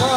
surprise.